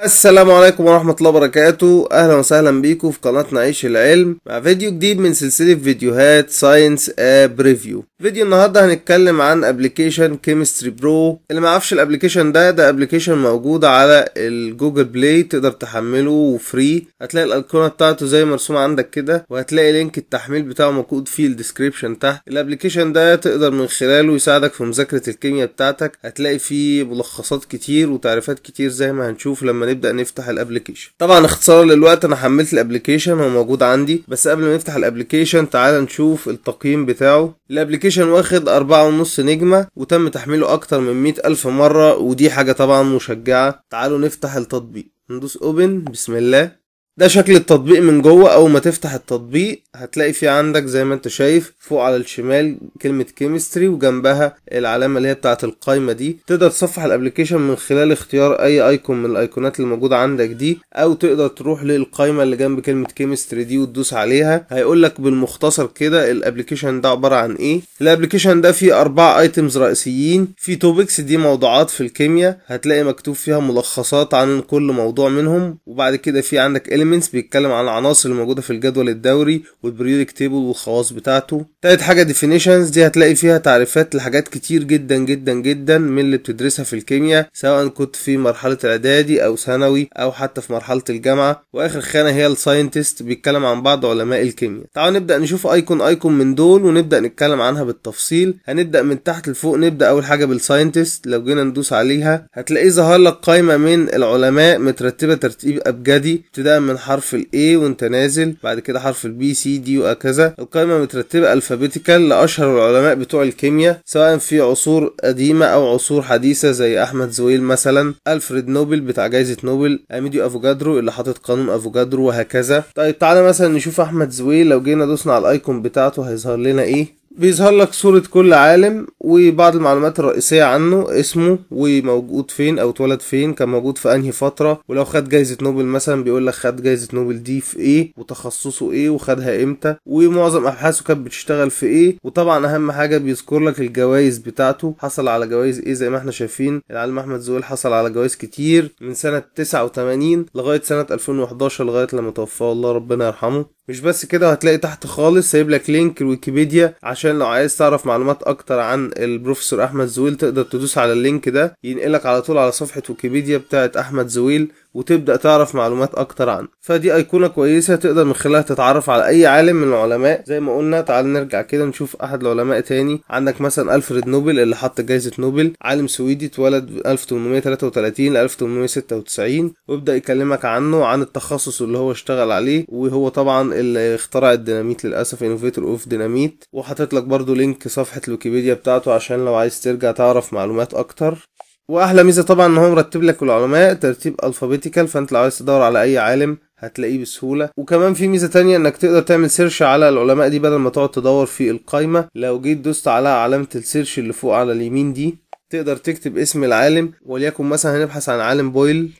السلام عليكم ورحمة الله وبركاته. أهلا وسهلا بيكم في قناة نعيش العلم مع فيديو جديد من سلسلة فيديوهات science app review فيديو النهاردة هنتكلم عن application Chemistry Pro اللي ما عرفش ال application ده ده application موجود على ال Google Play تقدر تحمله و free هتلاقي الأيقونة بتاعته زي مرسومة عندك كده وهتلاقي link التحميل بتاعه موجود في ال description تحت. ال application ده تقدر من خلاله يساعدك في مذاكرة الكيمياء بتاعتك. هتلاقي فيه ملخصات كتير وتعريفات كتير زي ما هنشوف لما نبدأ نفتح ال application. طبعا اختصارا للوقت أنا حملت ال application هو موجود عندي. بس قبل ما نفتح ال application تعال نشوف التقييم بتاعه. ال application واخد أربعة ونص نجمة وتم تحميله أكتر من مئة ألف مرة ودي حاجة طبعا مشجعة. تعالوا نفتح التطبيق. ندوس open بسم الله. ده شكل التطبيق من جوه. أول ما تفتح التطبيق هتلاقي في عندك زي ما انت شايف فوق على الشمال كلمة chemistry وجنبها العلامة اللي هي بتاعة القايمة دي. تقدر تصفح ال application من خلال اختيار أي icon من الأيقونات اللي موجودة عندك دي أو تقدر تروح للقايمة اللي جنب كلمة chemistry دي وتدوس عليها. هيقول لك بالمختصر كده ال application ده عبارة عن إيه. ال application ده فيه أربع items رئيسيين. في topics دي موضوعات في الكيمياء. هتلاقي مكتوب فيها ملخصات عن كل موضوع منهم. وبعد كده في عندك elements بيتكلم عن العناصر اللي موجودة في الجدول الدوري وال periodic table والخواص بتاعته. تالت حاجة definitions دي هتلاقي فيها تعريفات لحاجات كتير جدا جدا جدا من اللي بتدرسها في الكيمياء سواء كنت في مرحلة اعدادي أو ثانوي أو حتى في مرحلة الجامعة. وآخر خانة هي ال scientist بيتكلم عن بعض علماء الكيمياء. تعالوا نبدأ نشوف icon icon من دول ونبدأ نتكلم عنها بالتفصيل. هنبدأ من تحت لفوق نبدأ أول حاجة بال scientist لو جينا ندوس عليها هتلاقيه ظهر لك قائمة من العلماء مترتبة ترتيب أبجدي ابتداء من حرف ال A وانت نازل بعد كده حرف ال B C D وهكذا. القائمة مترتبة alphabetical لأشهر العلماء بتوع الكيمياء سواء في عصور قديمة أو عصور حديثة زي أحمد زويل مثلا ألفريد نوبل بتاع جائزة نوبل أميديو أفوجادرو اللي حاطط قانون أفوجادرو وهكذا. طيب تعالى مثلا نشوف أحمد زويل لو جينا دوسنا على الأيكون بتاعته هيظهر لنا إيه؟ بيظهر لك صورة كل عالم وبعض المعلومات الرئيسية عنه اسمه وموجود فين أو اتولد فين كان موجود في أنهي فترة ولو خد جايزة نوبل مثلا بيقول لك خد جايزة نوبل دي في إيه وتخصصه إيه وخدها إمتى ومعظم أبحاثه كانت بتشتغل في إيه وطبعا أهم حاجة بيذكر لك الجوائز بتاعته. حصل على جوائز إيه زي ما إحنا شايفين العالم أحمد زويل حصل على جوائز كتير من سنة 89 لغاية سنة 2011 لغاية لما توفاه الله ربنا يرحمه. مش بس كده هتلاقي تحت خالص سايب لك link الويكيبيديا عشان لو عايز تعرف معلومات أكتر عن البروفيسور أحمد زويل تقدر تدوس على ال link ده ينقلك على طول على صفحة ويكيبيديا بتاعت أحمد زويل. وتبدأ تعرف معلومات أكتر عنه فدي أيقونة كويسة تقدر من خلالها تتعرف على أي عالم من العلماء. زي ما قلنا تعال نرجع كده نشوف أحد العلماء تاني. عندك مثلا ألفريد نوبل اللي حط جائزه نوبل. عالم سويدي اتولد 1833 ل 1896 ويبدا يكلمك عنه عن التخصص اللي هو اشتغل عليه. وهو طبعا اللي اخترع الديناميت للأسف innovator of dynamite وحاطط لك برضو link صفحة الويكيبيديا بتاعته عشان لو عايز ترجع تعرف معلومات أكتر. واحلى ميزه طبعا إن هو مرتب لك العلماء ترتيب alphabetical فأنت لو عايز تدور على أي عالم هتلاقيه بسهولة. وكمان في ميزة تانية إنك تقدر تعمل search على العلماء دي بدل ما تقعد تدور في القايمة. لو جيت دوست على علامة ال search اللي فوق على اليمين دي تقدر تكتب اسم العالم وليكن مثلا هنبحث عن عالم بويل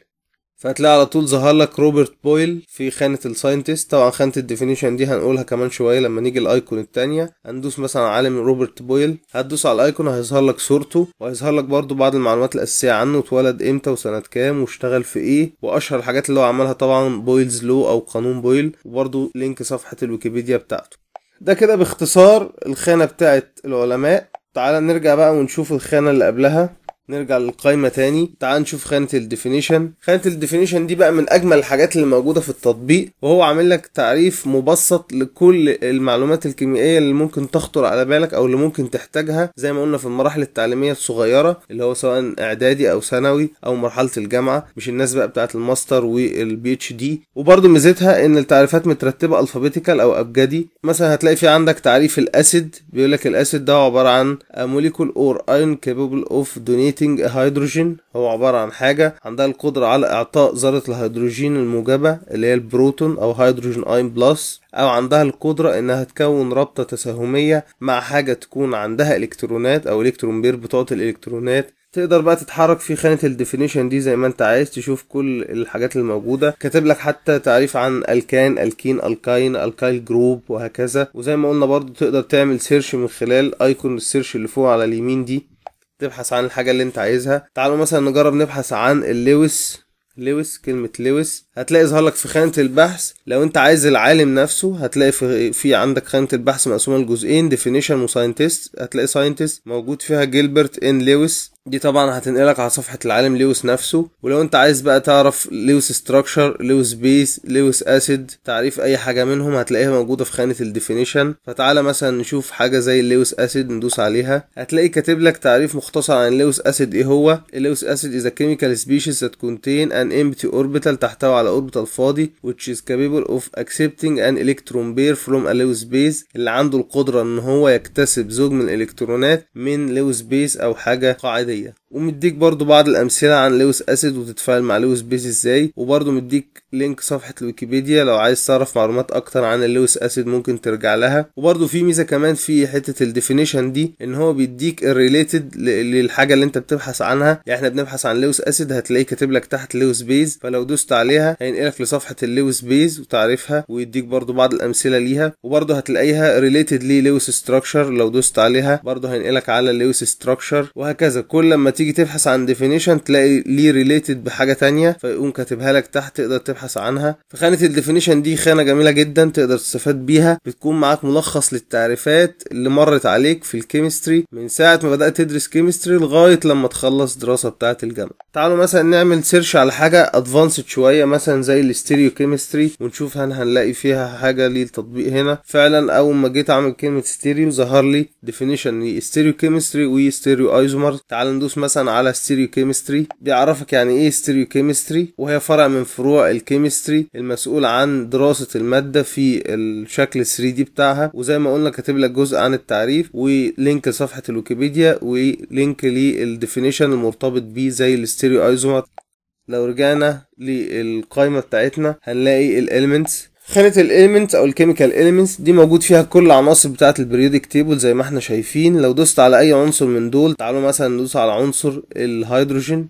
فهتلاقي على طول ظهر لك روبرت بويل في خانة ال scientist. طبعا خانة ال definition دي هنقولها كمان شوية لما نيجي ال icon التانية. هندوس مثلا عالم روبرت بويل. هتدوس على ال icon هيظهر لك صورته وهيظهر لك برضو بعض المعلومات الأساسية عنه. اتولد إمتى وسنة كام واشتغل في إيه. وأشهر الحاجات اللي هو عملها طبعا Boyle's law أو قانون بويل وبرضو link صفحة الويكيبيديا بتاعته. ده كده باختصار الخانة بتاعت العلماء. تعال نرجع بقى ونشوف الخانة اللي قبلها. نرجع للقائمة تاني. تعال نشوف خانة ال definition. خانة ال definition دي بقى من أجمل الحاجات اللي موجودة في التطبيق وهو عامل لك تعريف مبسط لكل المعلومات الكيميائية اللي ممكن تخطر على بالك أو اللي ممكن تحتاجها زي ما قلنا في المراحل التعليمية الصغيرة اللي هو سواء إعدادي أو ثانوي أو مرحلة الجامعة مش الناس بقى بتاعة ال master وال PhD وبرضه ميزتها إن التعريفات مترتبة alphabetical أو أبجدي. مثلا هتلاقي في عندك تعريف ال acid بيقول لك ال acid ده عبارة عن molecule or ion capable of donating hydrogen هو عبارة عن حاجة عندها القدرة على إعطاء ذرة الهيدروجين الموجبة اللي هي البروتون أو hydrogen ion plus أو عندها القدرة إنها تكون رابطة تساهمية مع حاجة تكون عندها إلكترونات أو electron pair بتعطي الإلكترونات. تقدر بقى تتحرك في خانة ال definition دي زي ما أنت عايز تشوف كل الحاجات الموجودة. كاتب لك حتى تعريف عن alkane alkene alkyne alkyl group وهكذا. وزي ما قلنا برضو تقدر تعمل search من خلال icon ال search اللي فوق على اليمين دي. تبحث عن الحاجة اللي انت عايزها. تعالوا مثلا نجرب نبحث عن اللويس لويس كلمة لويس هتلاقي ظهر لك في خانة البحث. لو انت عايز العالم نفسه هتلاقي في, في عندك خانة البحث مقسومة لجزئين. Definition و scientist هتلاقي scientist موجود فيها جيلبرت ان لويس دي طبعا هتنقلك على صفحة العالم لويس نفسه. ولو انت عايز بقى تعرف Lewis structure Lewis base Lewis acid تعريف أي حاجة منهم هتلاقيها موجودة في خانة ال definition فتعالى مثلا نشوف حاجة زي Lewis acid ندوس عليها. هتلاقي كاتب لك تعريف مختصر عن Lewis acid إيه هو. Lewis acid is a chemical species that contain an empty orbital تحتوي على orbital فاضي which is capable of accepting an electron pair from a Lewis base. اللي عنده القدرة إن هو يكتسب زوج من الإلكترونات من لويس base أو حاجة زي كده. ومديك برضو بعض الأمثلة عن Lewis acid وتتفاعل مع Lewis base إزاي. وبرضو مديك link صفحة الويكيبيديا لو عايز تعرف معلومات أكتر عن ال Lewis acid ممكن ترجع لها. وبرضو في ميزة كمان في حتة ال definition دي إن هو بيديك ال related للحاجة اللي أنت بتبحث عنها. يعني إحنا بنبحث عن Lewis acid هتلاقيه كاتب لك تحت Lewis base. فلو دوست عليها هينقلك لصفحة ال Lewis base وتعريفها ويديك برضو بعض الأمثلة ليها. وبرضو هتلاقيها related لل Lewis structure لو دوست عليها. برضو هينقلك على ال Lewis structure وهكذا. كل لما تيجي تبحث عن definition تلاقي ليه related بحاجة تانية فيقوم كاتبها لك تحت تقدر تبحث عنها. في خانه ال definition دي خانة جميلة جدا تقدر تستفاد بيها. بتكون معاك ملخص للتعريفات اللي مرت عليك في ال chemistry من ساعة ما بدأت تدرس chemistry لغاية لما تخلص دراسة بتاعة الجامعة. تعالوا مثلا نعمل search على حاجة advanced شوية مثلا زي ال stereochemistry ونشوف هل هنلاقي فيها حاجة للتطبيق هنا. فعلا أول ما جيت أعمل كلمة ستيريو ظهر لي definition ل stereochemistry و stereoisomer تعال ندوس مثلا على stereochemistry بيعرفك يعني إيه stereochemistry وهي فرع من فروع ال chemistry المسؤول عن دراسة المادة في الشكل 3D بتاعها. وزي ما قلنا كاتب لك جزء عن التعريف و link لصفحة الويكيبيديا و link لل definition المرتبط بيه زي ال stereoisomer لو رجعنا للقائمة بتاعتنا هنلاقي ال elements خانة ال element أو ال chemical elements دي موجود فيها كل العناصر بتاعة ال periodic table زي ما إحنا شايفين. لو دوست على أي عنصر من دول تعالوا مثلا ندوس على عنصر الهيدروجين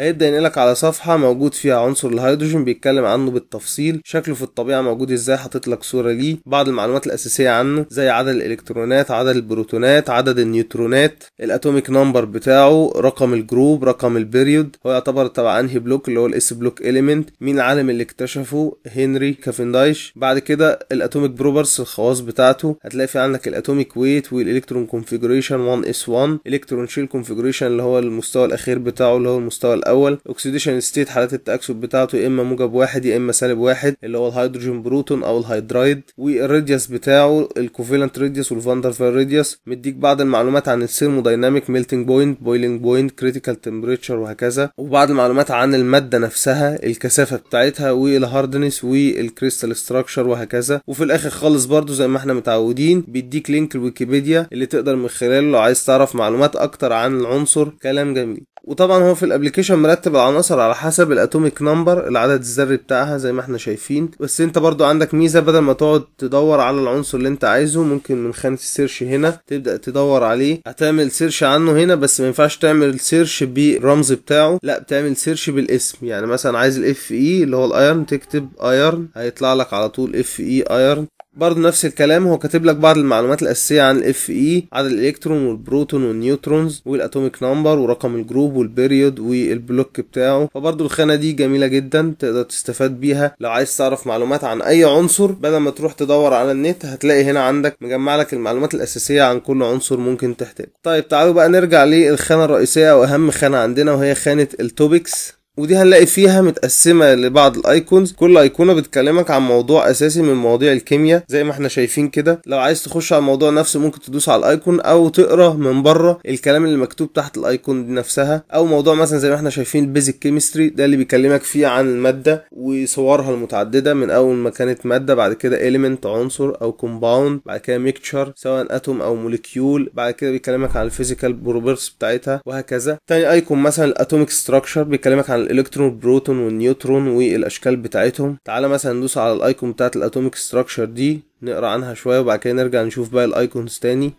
هيبدأ ينقلك على صفحة موجود فيها عنصر الهيدروجين بيتكلم عنه بالتفصيل. شكله في الطبيعة موجود إزاي؟ حاطط لك صورة ليه. بعض المعلومات الأساسية عنه زي عدد الإلكترونات عدد البروتونات عدد النيوترونات ال atomic number بتاعه رقم ال group رقم ال period هو يعتبر تبع أنهي block؟ اللي هو ال s block element. مين العالم اللي اكتشفه؟ هنري كافندايش. بعد كده ال atomic properties الخواص بتاعته. هتلاقي في عندك ال atomic weight وال electron configuration 1 s 1 electron shell configuration اللي هو المستوى الأخير بتاعه اللي هو المستوى الأول الأول oxidation state حالات التاكسد بتاعته يا إما موجب واحد يا إما سالب واحد اللي هو الهيدروجين بروتون أو ال hydride. وال radius بتاعه ال covalent radius وال van der Waals radius. مديك بعض المعلومات عن ال thermodynamic melting point boiling point critical temperature وهكذا. وبعض المعلومات عن المادة نفسها الكثافة بتاعتها وال hardness وال crystal structure وهكذا. وفي الآخر خالص برضو زي ما إحنا متعودين بيديك link الويكيبيديا اللي تقدر من خلاله لو عايز تعرف معلومات أكتر عن العنصر. كلام جميل. وطبعا هو في ال application مرتب العناصر على حسب ال atomic number العدد الذري بتاعها زي ما إحنا شايفين. بس انت برضو عندك ميزة بدل ما تقعد تدور على العنصر اللي انت عايزه ممكن من خانة ال search هنا تبدأ تدور عليه. هتعمل search عنه هنا بس ما ينفعش تعمل search بالرمز بتاعه لا بتعمل search بالاسم. يعني مثلا عايز ال Fe اللي هو ال iron تكتب iron هيطلع لك على طول Fe iron برضه نفس الكلام هو كاتب لك بعض المعلومات الأساسية عن ال Fe عدد الإلكترون والبروتون وال neutrons وال atomic number ورقم ال group وال period وال block بتاعه. فبرضه الخانة دي جميلة جدا تقدر تستفاد بيها. لو عايز تعرف معلومات عن أي عنصر بدل ما تروح تدور على النت هتلاقي هنا عندك مجمع لك المعلومات الأساسية عن كل عنصر ممكن تحتاجه. طيب تعالوا بقى نرجع للخانة الرئيسية واهم خانة عندنا وهي خانة ال topics. ودي هنلاقي فيها متقسمة لبعض ال icons. كل ايقونة بتكلمك عن موضوع أساسي من مواضيع الكيمياء زي ما إحنا شايفين كده. لو عايز تخش على الموضوع نفسه ممكن تدوس على ال icon أو تقرأ من بره الكلام اللي مكتوب تحت ال icon دي نفسها. أو موضوع مثلا زي ما إحنا شايفين ال basic chemistry ده اللي بيكلمك فيه عن المادة وصورها المتعددة من أول ما كانت مادة بعد كده element عنصر أو compound بعد كده mixture سواء atom أو molecule بعد كده بيكلمك عن ال physical properties بتاعتها وهكذا. تاني icon مثلا ال atomic structure بيكلمك عن الإلكترون البروتون والنيوترون والأشكال بتاعتهم. تعالى مثلا ندوس على ال icon بتاعت ال atomic structure دي نقرأ عنها شوية وبعد كده نرجع نشوف بقى ال icons تاني.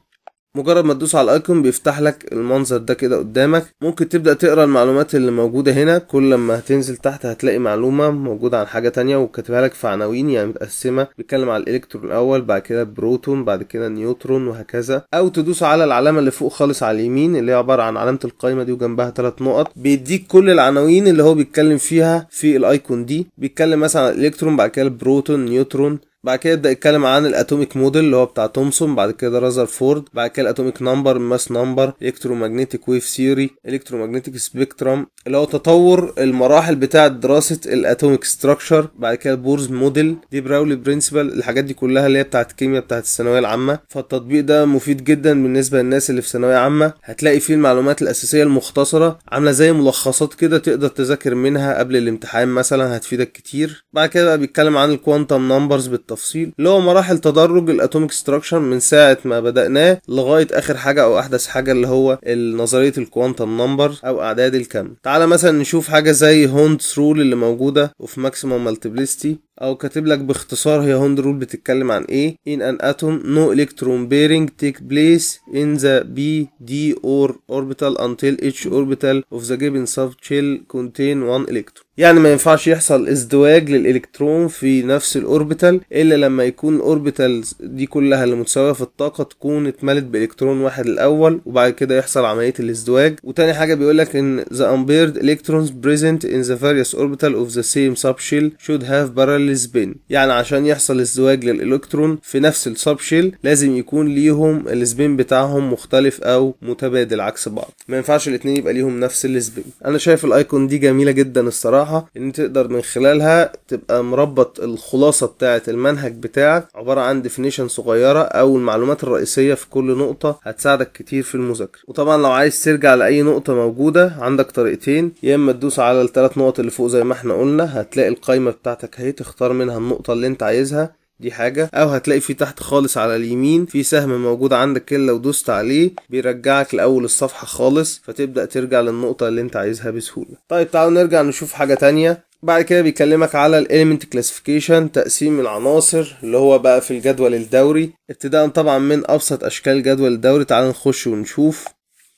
مجرد ما تدوس على ال icon بيفتح لك المنظر ده كده قدامك. ممكن تبدأ تقرأ المعلومات اللي موجودة هنا. كل لما هتنزل تحت هتلاقي معلومة موجودة عن حاجة تانية وكاتبها لك في عناوين يعني متقسمة. بيتكلم على الإلكترون الأول بعد كده بروتون بعد كده نيوترون وهكذا. أو تدوس على العلامة اللي فوق خالص على اليمين اللي هي عبارة عن علامة القائمه دي وجنبها ثلاث نقط. بيديك كل العناوين اللي هو بيتكلم فيها في ال icon دي. بيتكلم مثلا عن الإلكترون بعد كده البروتون نيوترون. بعد كده يبدأ يتكلم عن ال atomic model اللي هو بتاع تومسون بعد كده رازرفورد بعد كده ال atomic number mass number electromagnetic wave theory electromagnetic spectrum اللي هو تطور المراحل بتاعه دراسة ال atomic structure بعد كده ال Bohr's model de Broglie principle الحاجات دي كلها اللي هي بتاعه الكيمياء بتاعه الثانوية العامة. فالتطبيق ده مفيد جدا بالنسبة للناس اللي في ثانوية عامة. هتلاقي فيه المعلومات الأساسية المختصرة عاملة زي ملخصات كده تقدر تذاكر منها قبل الامتحان مثلا هتفيدك كتير. بعد كده بقى بيتكلم عن ال quantum numbers بالتفصيل اللي هو مراحل تدرج ال atomic structure من ساعة ما بدأناه لغاية آخر حاجة أو أحدث حاجة اللي هو نظرية ال quantum number أو أعداد الكم. تعالى مثلا نشوف حاجة زي Hund's rule اللي موجودة of maximum multiplicity أو كاتب لك باختصار هي Hund rule بتتكلم عن إيه. in an atom no electron pairing take place in the p d or f orbital until each orbital of the given subshell contain one electron يعني ما ينفعش يحصل ازدواج للإلكترون في نفس ال orbital إلا لما يكون ال orbitals دي كلها اللي متساوية في الطاقة تكون اتملت بإلكترون واحد الأول وبعد كده يحصل عملية الازدواج. وتاني حاجة بيقول لك إن the unpaired electrons present in the various orbital of the same subshell should have parallel spin يعني عشان يحصل ازدواج للإلكترون في نفس ال subshell لازم يكون ليهم ال spin بتاعهم مختلف أو متبادل عكس بعض. ما ينفعش الاتنين يبقى ليهم نفس ال spin. أنا شايف ال icon دي جميلة جدا الصراحة إن تقدر من خلالها تبقى مربط الخلاصة بتاعة المنهج بتاعك. عبارة عن definition صغيرة أو المعلومات الرئيسية في كل نقطة هتساعدك كتير في المذاكرة. وطبعا لو عايز ترجع لأي نقطة موجودة عندك طريقتين. يا إما تدوس على الثلاث نقط اللي فوق زي ما إحنا قلنا هتلاقي القائمه بتاعتك أهي تختار منها النقطة اللي انت عايزها دي حاجة. أو هتلاقي في تحت خالص على اليمين في سهم موجود عندك كده لو دوست عليه بيرجعك لأول الصفحة خالص فتبدأ ترجع للنقطة اللي أنت عايزها بسهولة. طيب تعالوا نرجع نشوف حاجة تانية. بعد كده بيكلمك على ال element classification تقسيم العناصر اللي هو بقى في الجدول الدوري. ابتداء طبعا من أبسط أشكال الجدول الدوري تعال نخش ونشوف.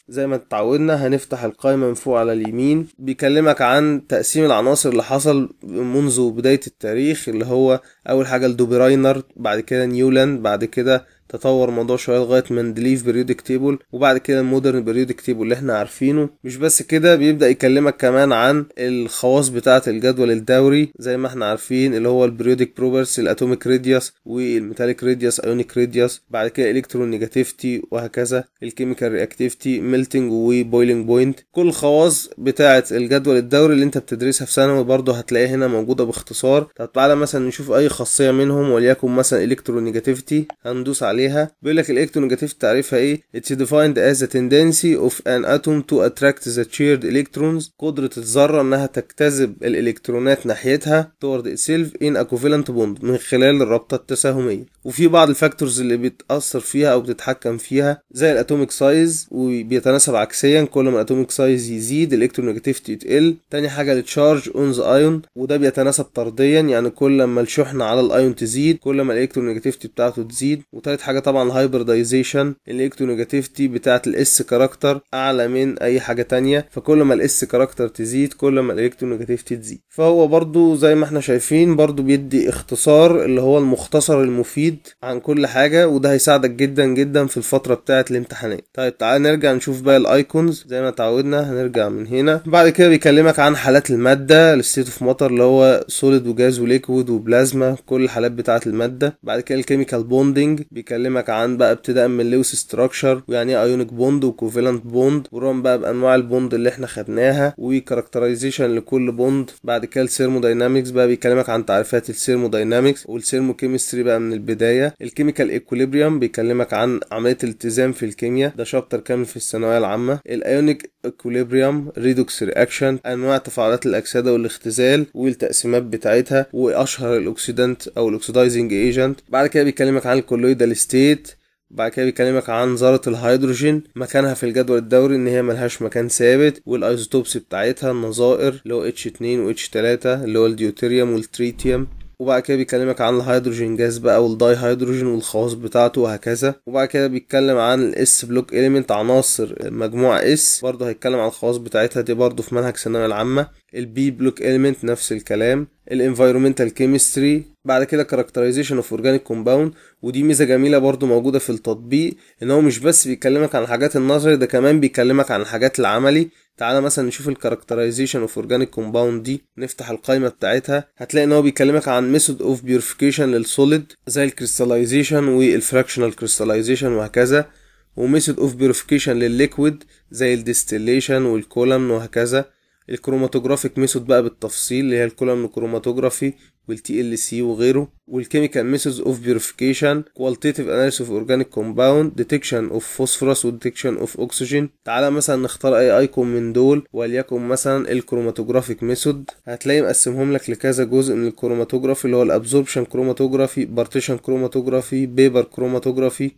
زي ما اتعودنا هنفتح القائمة من فوق على اليمين. بيكلمك عن تقسيم العناصر اللي حصل منذ بداية التاريخ اللي هو أول حاجة ال Döbereiner بعد كده Newland بعد كده تطور الموضوع شوية لغاية مندليف periodic table وبعد كده ال modern periodic table اللي إحنا عارفينه. مش بس كده بيبدأ يكلمك كمان عن الخواص بتاعة الجدول الدوري زي ما إحنا عارفين اللي هو ال periodic properties ال atomic radius وال metallic radius ionic radius بعد كده electronegativity وهكذا. ال chemical reactivity melting و boiling point كل الخواص بتاعة الجدول الدوري اللي انت بتدرسها في ثانوي برضه هتلاقيها هنا موجودة باختصار. طب تعالى مثلا نشوف أي خاصية منهم وليكن مثلا electronegativity هندوس عليه. عليها. بيقول لك ال electronegative تعريفها إيه؟ It's defined as a tendency of an atom to attract the shared electrons. قدرة الذرة إنها تجتذب الإلكترونات ناحيتها toward itself a covalent bond من خلال الرابطة التساهمية. وفي بعض ال factors اللي بتأثر فيها أو بتتحكم فيها زي ال atomic size وبيتناسب عكسيا. كل ما ال atomic size يزيد ال electronegativity تقل تاني حاجة ال charge on the ion وده بيتناسب طرديا يعني كل ما الشحنة على الايون تزيد كل ما ال electronegativity بتاعته تزيد. وتالت حاجة طبعا ال hybridization ال electronegativity بتاعت ال s character أعلى من أي حاجة تانية. فكل ما ال s character تزيد كل ما ال electronegativity تزيد. فهو برضو زي ما إحنا شايفين برضو بيدي اختصار اللي هو المختصر المفيد عن كل حاجة وده هيساعدك جدا جدا في الفترة بتاعت الامتحانات. طيب تعال نرجع نشوف بقى ال icons زي ما اتعودنا هنرجع من هنا. بعد كده بيكلمك عن حالات المادة ال state of matter اللي هو solid و gas و liquid وبلازما كل الحالات بتاعت المادة. بعد كده ال chemical bonding بيكلمك عن بقى ابتداء من لويس structure ويعني إيه ionic bond و covalent bond ورام بقى بأنواع ال bond اللي إحنا خدناها و characterization لكل bond بعد كده ال thermodynamics بقى بيكلمك عن تعريفات ال thermodynamics وال thermochemistry بقى من البداية. ال chemical equilibrium بيكلمك عن عملية الاتزان في الكيمياء ده chapter كامل في الثانوية العامة. ال ionic equilibrium redox reaction أنواع تفاعلات الأكسدة والاختزال والتقسيمات بتاعتها وأشهر ال oxidant أو ال oxidizing agent بعد كده بيكلمك عن ال colloidal state بعد كده بيكلمك عن ذرة الهيدروجين مكانها في الجدول الدوري إن هي ملهاش مكان ثابت وال isotopes بتاعتها النظائر اللي هو H2 و H3 اللي هو الديوتيريوم والتريتيوم. وبعد كده بيكلمك عن الهيدروجين جاز بقى وال dihydrogen والخواص بتاعته وهكذا. وبعد كده بيتكلم عن ال s block element عناصر مجموعة s برضه هيتكلم عن الخواص بتاعتها دي برضه في منهج الثانوية العامة. ال p block element نفس الكلام. ال environmental chemistry بعد كده characterization of organic compound ودي ميزة جميلة برضو موجودة في التطبيق إن هو مش بس بيكلمك عن الحاجات النظري ده كمان بيكلمك عن الحاجات العملي. تعالى مثلا نشوف ال characterization of organic compound دي نفتح القائمه بتاعتها هتلاقي إن هو بيكلمك عن method of purification لل solid زي ال crystallization وال fractional crystallization وهكذا و method of purification لل liquid زي ال distillation وال column وهكذا. ال chromatographic method بقى بالتفصيل اللي هي ال column chromatography وال TLC وغيره وال chemical methods of purification qualitative analysis of organic compound detection of phosphorus و detection of oxygen تعالى مثلا نختار أي icon من دول وليكن مثلا ال chromatographic method. هتلاقي مقسمهم لك لكذا جزء من الكروماتوجرافي اللي هو ال adsorption chromatography partition chromatography paper chromatography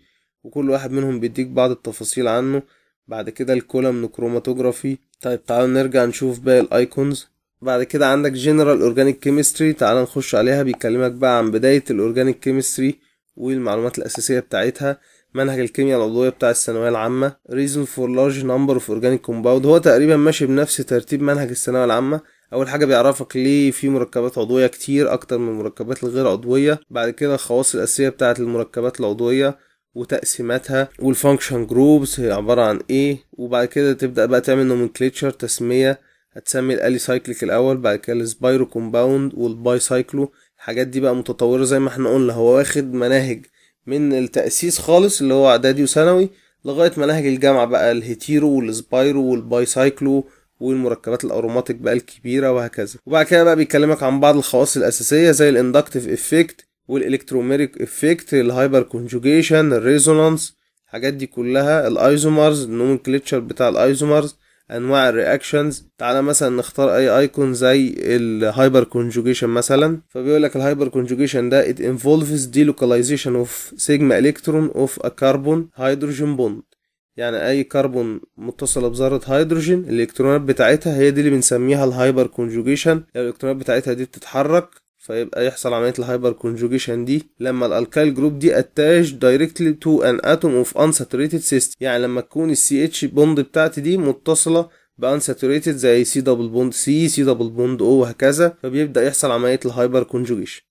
وكل واحد منهم بيديك بعض التفاصيل عنه. بعد كده ال column chromatography طيب تعالوا نرجع نشوف باقي ال icons. بعد كده عندك general organic chemistry. تعال نخش عليها بيكلمك بقى عن بداية ال organic chemistry والمعلومات الأساسية بتاعتها منهج الكيمياء العضوية بتاع الثانوية العامة reason for large number of organic compound هو تقريبا ماشي بنفس ترتيب منهج الثانوية العامة. أول حاجة بيعرفك ليه في مركبات عضوية كتير أكتر من المركبات الغير عضوية. بعد كده الخواص الأساسية بتاعة المركبات العضوية. وتقسيماتها وال function groups هي عبارة عن إيه وبعد كده تبدأ بقى تعمل nomenclature تسمية هتسمي ال alicyclic الأول بعد كده ال spiro compound وال bicyclo الحاجات دي بقى متطورة زي ما إحنا قلنا هو واخد مناهج من التأسيس خالص اللي هو إعدادي وثانوي لغاية مناهج الجامعة بقى ال hetero وال spiro وال bicyclo والمركبات ال aromatic بقى الكبيرة وهكذا. وبعد كده بقى بيكلمك عن بعض الخواص الأساسية زي ال inductive effect وال electromeric effect ال hyperconjugation ال resonance الحاجات دي كلها الأيزومرز النومنكليتشر بتاع الأيزومرز أنواع الرياكشنز. تعالى مثلا نختار أي icon زي ال hyperconjugation مثلا. فبيقول لك ال hyperconjugation ده it involves delocalization of sigma electron of a carbon hydrogen bond. يعني أي كربون متصلة بذرة هيدروجين الإلكترونات بتاعتها هي دي اللي بنسميها ال hyperconjugation الإلكترونات بتاعتها دي بتتحرك فيبقى يحصل عملية ال hyperconjugation دي لما ال alkyl group دي attach directly to an atom of unsaturated system يعني لما تكون ال C-H bond بتاعتي دي متصلة ب unsaturated زي C double bond C C double bond O وهكذا فبيبدأ يحصل عملية ال hyperconjugation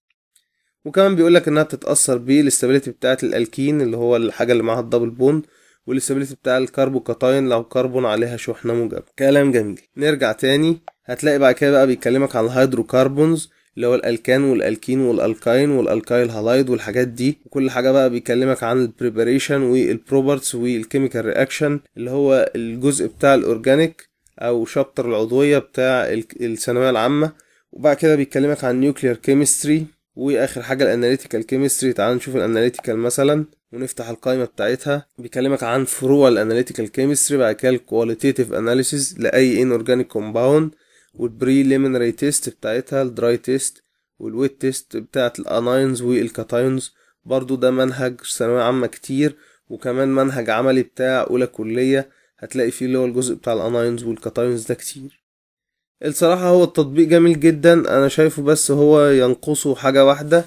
وكمان بيقول لك إنها بتتأثر بال stability بتاعة الالكين اللي هو الحاجة اللي معاها ال double bond وال stability بتاع ال carbocation لو كربون عليها شحنة موجبة. كلام جميل. نرجع تاني. هتلاقي بعد كده بقى بيكلمك عن ال hydrocarbons اللي هو الألكان والألكين والألكاين والألكايل هالايد والحاجات دي. وكل حاجة بقى بيكلمك عن ال preparation وال properties وال chemical reaction اللي هو الجزء بتاع ال organic أو chapter العضوية بتاع الثانوية العامة. وبعد كده بيكلمك عن nuclear chemistry وآخر حاجة ال analytical chemistry تعال نشوف ال analytical مثلا ونفتح القائمة بتاعتها. بيكلمك عن فروع ال analytical chemistry بعد كده ال qualitative analysis لأي inorganic compound وال preliminary test بتاعتها ال dry test وال wet test بتاعت ال anions وال cations. برضو ده منهج ثانوية عامة كتير وكمان منهج عملي بتاع أولى كلية. هتلاقي فيه اللي هو الجزء بتاع ال anions وال cations ده كتير. الصراحة هو التطبيق جميل جدا. أنا شايفه بس هو ينقصه حاجة واحدة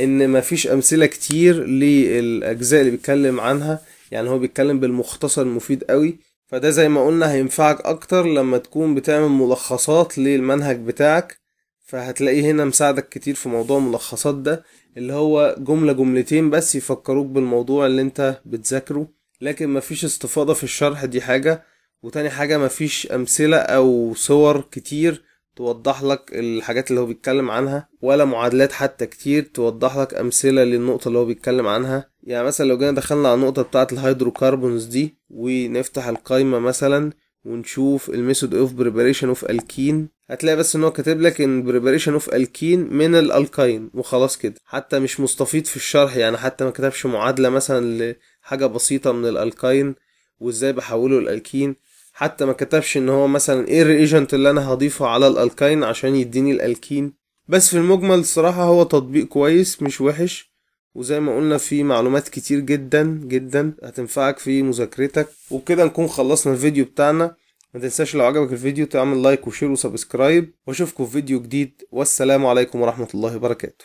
إن مفيش أمثلة كتير للأجزاء اللي بيتكلم عنها. يعني هو بيتكلم بالمختصر المفيد قوي فده زي ما قلنا هينفعك أكتر لما تكون بتعمل ملخصات للمنهج بتاعك فهتلاقيه هنا مساعدك كتير في موضوع الملخصات ده اللي هو جملة جملتين بس يفكروك بالموضوع اللي انت بتذاكره لكن مفيش استفاضة في الشرح دي حاجة. وتاني حاجة مفيش أمثلة أو صور كتير توضح لك الحاجات اللي هو بيتكلم عنها ولا معادلات حتى كتير توضح لك أمثلة للنقطة اللي هو بيتكلم عنها. يعني مثلا لو جينا دخلنا على النقطة بتاعة ال hydrocarbons دي ونفتح القايمة مثلا ونشوف ال method of preparation of alkene هتلاقي بس إن هو كاتب لك إن preparation of alkene من ال alkyne وخلاص كده. حتى مش مستفيض في الشرح يعني حتى ما كتبش معادلة مثلا لحاجة بسيطة من ال alkyne وإزاي بحوله الألكين. حتى ما كتبش إن هو مثلا إيه ال reagent اللي أنا هضيفه على ال alkyne عشان يديني الألكين. بس في المجمل الصراحة هو تطبيق كويس مش وحش. وزي ما قلنا في معلومات كتير جدا جدا هتنفعك في مذاكرتك. وبكده نكون خلصنا الفيديو بتاعنا. ما تنساش لو عجبك الفيديو تعمل like و share و subscribe. وأشوفكم في فيديو جديد. والسلام عليكم ورحمة الله وبركاته.